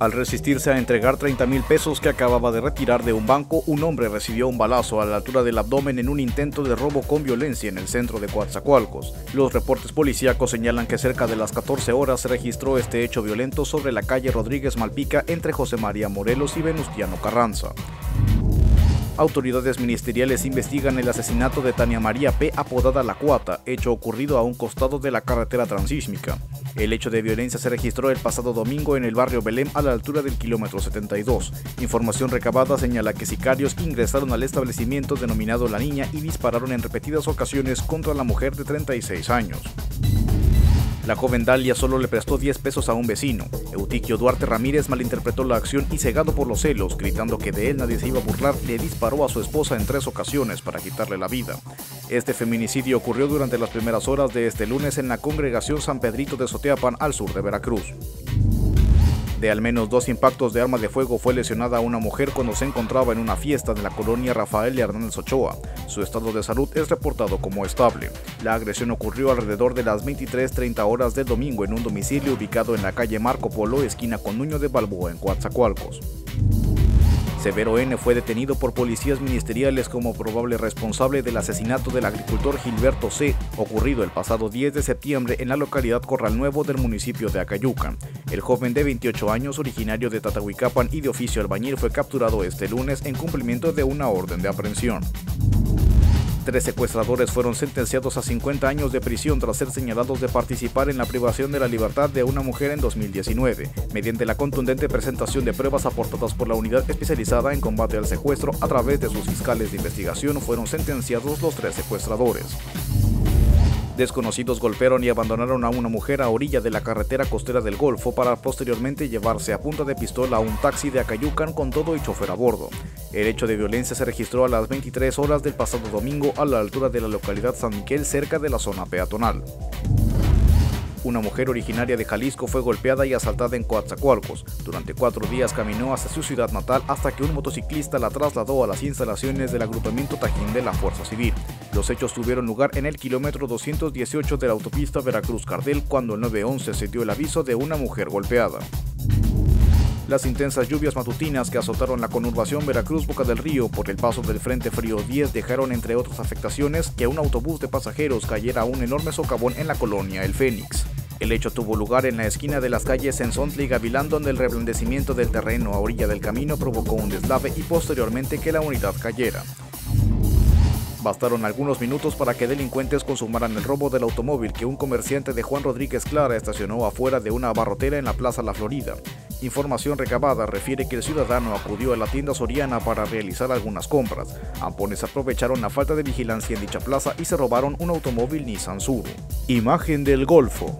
Al resistirse a entregar 30 mil pesos que acababa de retirar de un banco, un hombre recibió un balazo a la altura del abdomen en un intento de robo con violencia en el centro de Coatzacoalcos. Los reportes policíacos señalan que cerca de las 14 horas se registró este hecho violento sobre la calle Rodríguez Malpica entre José María Morelos y Venustiano Carranza. Autoridades ministeriales investigan el asesinato de Tania María P., apodada La Cuata, hecho ocurrido a un costado de la carretera transísmica. El hecho de violencia se registró el pasado domingo en el barrio Belém a la altura del kilómetro 72. Información recabada señala que sicarios ingresaron al establecimiento denominado La Niña y dispararon en repetidas ocasiones contra la mujer de 36 años. La joven Dalia solo le prestó 10 pesos a un vecino. Eutiquio Duarte Ramírez malinterpretó la acción y cegado por los celos, gritando que de él nadie se iba a burlar, le disparó a su esposa en tres ocasiones para quitarle la vida. Este feminicidio ocurrió durante las primeras horas de este lunes en la congregación San Pedrito de Soteapan, al sur de Veracruz. De al menos dos impactos de arma de fuego fue lesionada una mujer cuando se encontraba en una fiesta de la colonia Rafael Hernández Ochoa. Su estado de salud es reportado como estable. La agresión ocurrió alrededor de las 23.30 horas del domingo en un domicilio ubicado en la calle Marco Polo, esquina con Nuño de Balboa, en Coatzacoalcos. Severo N. fue detenido por policías ministeriales como probable responsable del asesinato del agricultor Gilberto C., ocurrido el pasado 10 de septiembre en la localidad Corral Nuevo del municipio de Acayuca. El joven de 28 años, originario de Tatahuicapan y de oficio albañil, fue capturado este lunes en cumplimiento de una orden de aprehensión. Tres secuestradores fueron sentenciados a 50 años de prisión tras ser señalados de participar en la privación de la libertad de una mujer en 2019, mediante la contundente presentación de pruebas aportadas por la unidad especializada en combate al secuestro a través de sus fiscales de investigación fueron sentenciados los tres secuestradores. Desconocidos golpearon y abandonaron a una mujer a orilla de la carretera costera del Golfo para posteriormente llevarse a punta de pistola a un taxi de Acayucan con todo y chofer a bordo. El hecho de violencia se registró a las 23 horas del pasado domingo a la altura de la localidad San Miguel cerca de la zona peatonal. Una mujer originaria de Jalisco fue golpeada y asaltada en Coatzacoalcos. Durante cuatro días caminó hacia su ciudad natal hasta que un motociclista la trasladó a las instalaciones del agrupamiento Tajín de la Fuerza Civil. Los hechos tuvieron lugar en el kilómetro 218 de la autopista Veracruz-Cardel cuando el 911 se dio el aviso de una mujer golpeada. Las intensas lluvias matutinas que azotaron la conurbación Veracruz-Boca del Río por el paso del Frente Frío 10 dejaron entre otras afectaciones que un autobús de pasajeros cayera a un enorme socavón en la colonia El Fénix. El hecho tuvo lugar en la esquina de las calles Sensontli y Gavilán donde el reblandecimiento del terreno a orilla del camino provocó un deslave y posteriormente que la unidad cayera. Bastaron algunos minutos para que delincuentes consumaran el robo del automóvil que un comerciante de Juan Rodríguez Clara estacionó afuera de una abarrotera en la Plaza La Florida. Información recabada refiere que el ciudadano acudió a la tienda Soriana para realizar algunas compras. Ampones aprovecharon la falta de vigilancia en dicha plaza y se robaron un automóvil Nissan Suru. Imagen del Golfo.